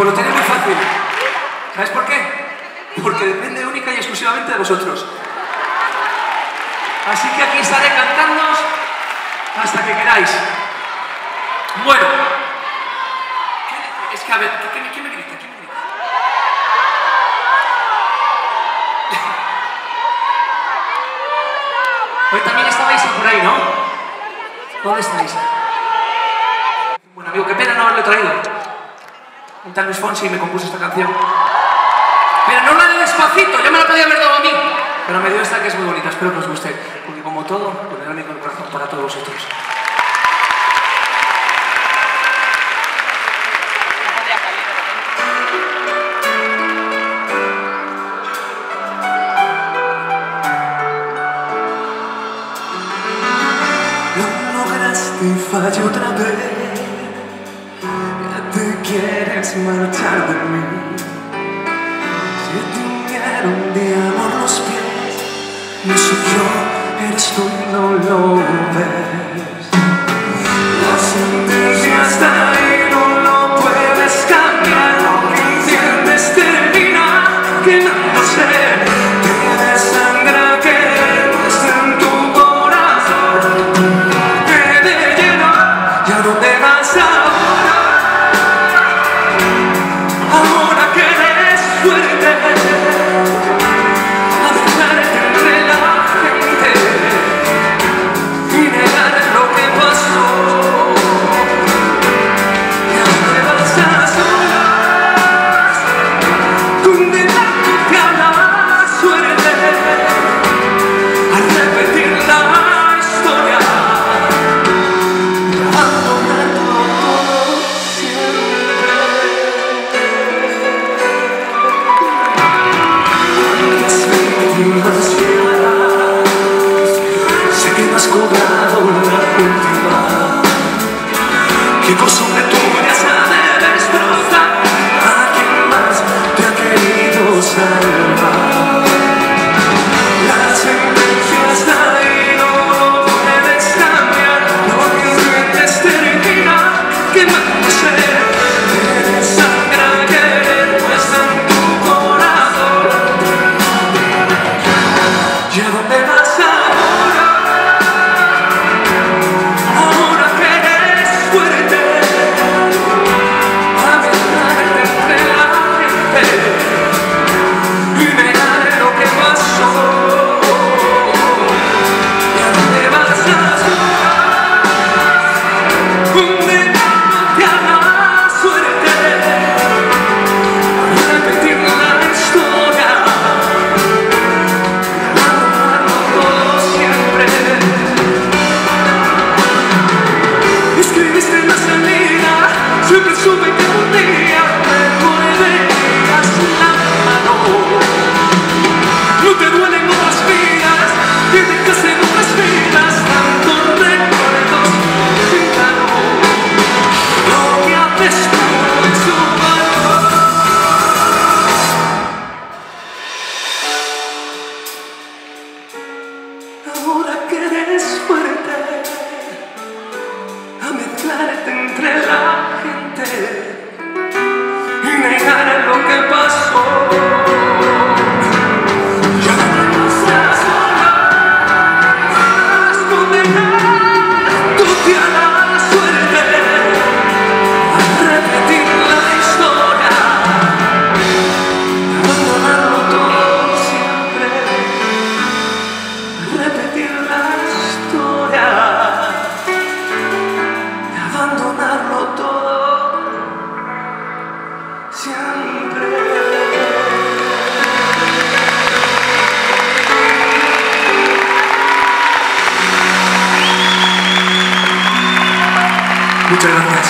Pues lo tenéis muy fácil. ¿Sabes por qué? Porque depende única y exclusivamente de vosotros. Así que aquí estaré cantándoos hasta que queráis. Bueno. ¿Qué- Es que a ver, ¿quién, quién me grita? ¿Quién me grita? Hoy también estabais por ahí, ¿no? ¿Dónde estáis? Bueno, amigo, qué pena no haberlo traído. Un tal Luis Fonsi me compuso esta canción. Pero no la de despacito, ya me la podía haber dado a mí. Pero me dio esta que es muy bonita, espero que os guste. Porque como todo, con el corazón para todos vosotros. Y falló otra vez. Te quieres marchar de mí. Se tiñeron de amor los pies. No soy yo, eres tú y no lo ves. La sentencia está ahí, no lo puedes cambiar. Lo que entiendes termina quemándose. Te que con su entre la gente y negar lo que pasó. Muchas gracias.